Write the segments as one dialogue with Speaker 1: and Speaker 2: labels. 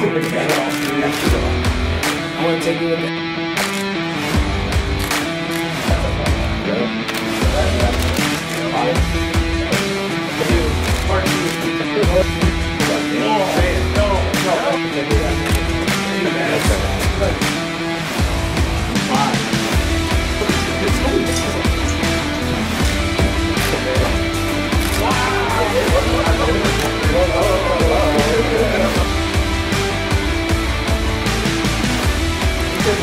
Speaker 1: too much better off I want to take you with me. No,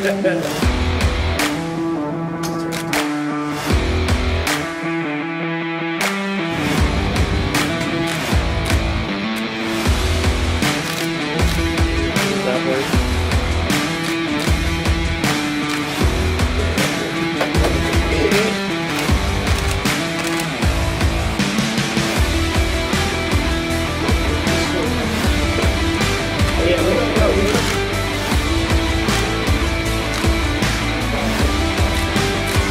Speaker 2: Yeah.